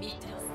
meet.